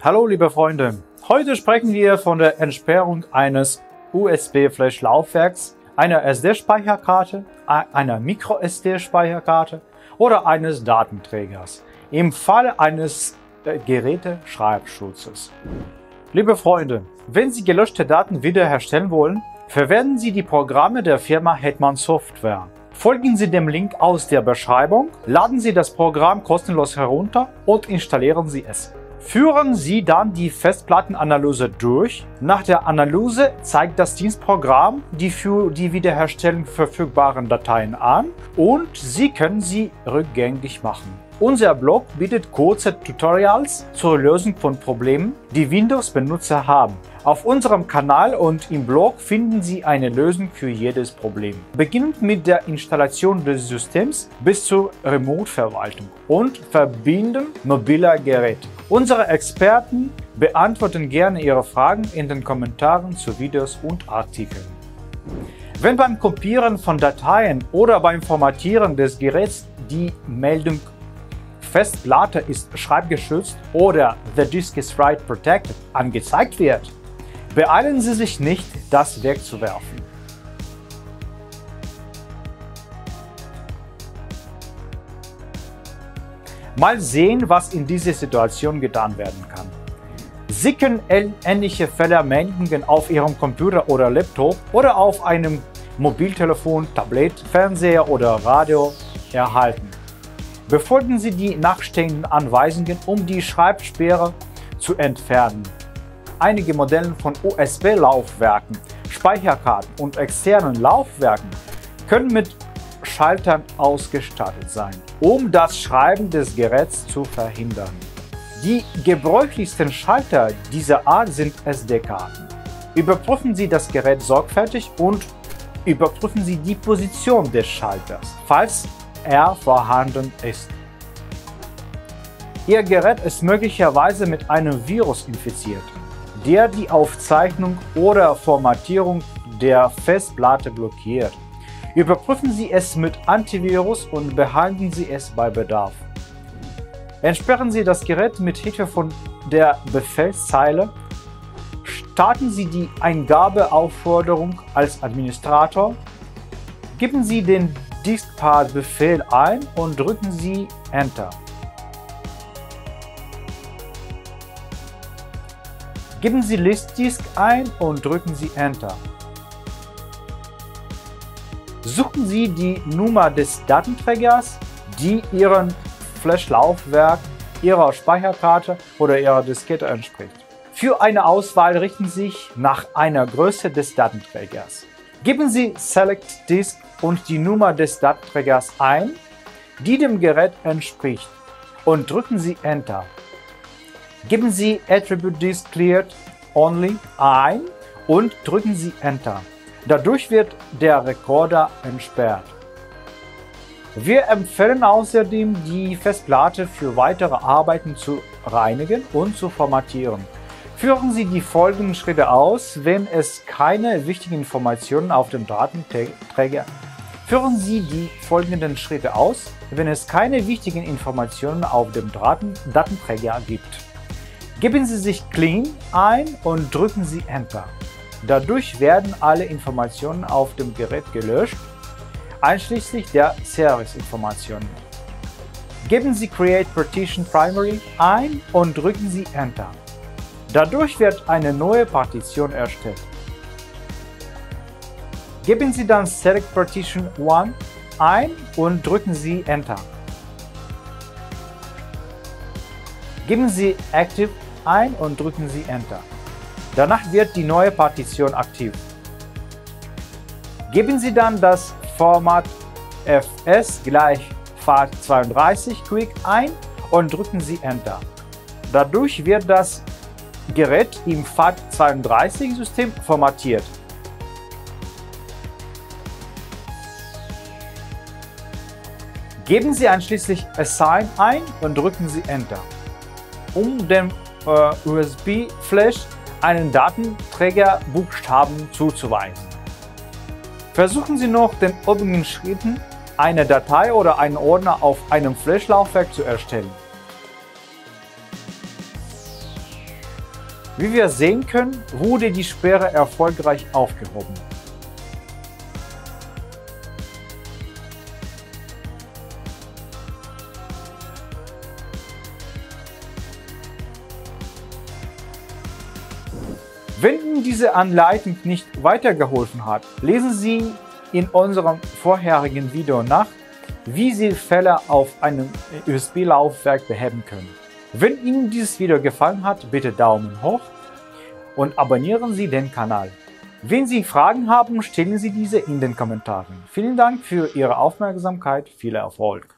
Hallo liebe Freunde, heute sprechen wir von der Entsperrung eines USB-Flash-Laufwerks, einer SD-Speicherkarte, einer Micro-SD-Speicherkarte oder eines Datenträgers im Falle eines äh, Geräteschreibschutzes. Liebe Freunde, wenn Sie gelöschte Daten wiederherstellen wollen, verwenden Sie die Programme der Firma Hetman Software. Folgen Sie dem Link aus der Beschreibung, laden Sie das Programm kostenlos herunter und installieren Sie es. Führen Sie dann die Festplattenanalyse durch. Nach der Analyse zeigt das Dienstprogramm die für die Wiederherstellung verfügbaren Dateien an und Sie können sie rückgängig machen. Unser Blog bietet kurze Tutorials zur Lösung von Problemen, die Windows-Benutzer haben. Auf unserem Kanal und im Blog finden Sie eine Lösung für jedes Problem. Beginnend mit der Installation des Systems bis zur Remote-Verwaltung und Verbinden mobiler Geräte. Unsere Experten beantworten gerne Ihre Fragen in den Kommentaren zu Videos und Artikeln. Wenn beim Kopieren von Dateien oder beim Formatieren des Geräts die Meldung Festplatte ist schreibgeschützt oder The Disk is Write Protected angezeigt wird, Beeilen Sie sich nicht, das wegzuwerfen. Mal sehen, was in dieser Situation getan werden kann. Sie können ähnliche Fälle Meldungen auf Ihrem Computer oder Laptop oder auf einem Mobiltelefon, Tablet, Fernseher oder Radio erhalten. Befolgen Sie die nachstehenden Anweisungen, um die Schreibsperre zu entfernen. Einige Modelle von USB-Laufwerken, Speicherkarten und externen Laufwerken können mit Schaltern ausgestattet sein, um das Schreiben des Geräts zu verhindern. Die gebräuchlichsten Schalter dieser Art sind SD-Karten. Überprüfen Sie das Gerät sorgfältig und überprüfen Sie die Position des Schalters, falls er vorhanden ist. Ihr Gerät ist möglicherweise mit einem Virus infiziert der die Aufzeichnung oder Formatierung der Festplatte blockiert. Überprüfen Sie es mit Antivirus und behandeln Sie es bei Bedarf. Entsperren Sie das Gerät mit Hilfe von der Befehlszeile. Starten Sie die Eingabeaufforderung als Administrator. Geben Sie den Diskpart-Befehl ein und drücken Sie Enter. Geben Sie Listdisk ein und drücken Sie Enter. Suchen Sie die Nummer des Datenträgers, die Ihrem Flash-Laufwerk, Ihrer Speicherkarte oder Ihrer Diskette entspricht. Für eine Auswahl richten Sie sich nach einer Größe des Datenträgers. Geben Sie Select Disk und die Nummer des Datenträgers ein, die dem Gerät entspricht, und drücken Sie Enter. Geben Sie Attribute Disk Cleared Only ein und drücken Sie Enter. Dadurch wird der Rekorder entsperrt. Wir empfehlen außerdem, die Festplatte für weitere Arbeiten zu reinigen und zu formatieren. Führen Sie die folgenden Schritte aus, wenn es keine wichtigen Informationen auf dem Datenträger Führen Sie die folgenden Schritte aus, wenn es keine wichtigen Informationen auf dem Datenträger gibt. Geben Sie sich Clean ein und drücken Sie Enter. Dadurch werden alle Informationen auf dem Gerät gelöscht, einschließlich der Service-Informationen. Geben Sie Create Partition Primary ein und drücken Sie Enter. Dadurch wird eine neue Partition erstellt. Geben Sie dann Select Partition 1 ein und drücken Sie Enter. Geben Sie Active ein und drücken Sie Enter. Danach wird die neue Partition aktiv. Geben Sie dann das Format fs gleich FAT32 Quick ein und drücken Sie Enter. Dadurch wird das Gerät im FAT32-System formatiert. Geben Sie anschließend Assign ein und drücken Sie Enter. Um den äh, USB-Flash einen Datenträgerbuchstaben zuzuweisen. Versuchen Sie noch den obigen Schritten eine Datei oder einen Ordner auf einem Flash-Laufwerk zu erstellen. Wie wir sehen können, wurde die Sperre erfolgreich aufgehoben. Wenn Ihnen diese Anleitung nicht weitergeholfen hat, lesen Sie in unserem vorherigen Video nach, wie Sie Fälle auf einem USB-Laufwerk beheben können. Wenn Ihnen dieses Video gefallen hat, bitte Daumen hoch und abonnieren Sie den Kanal. Wenn Sie Fragen haben, stellen Sie diese in den Kommentaren. Vielen Dank für Ihre Aufmerksamkeit, viel Erfolg!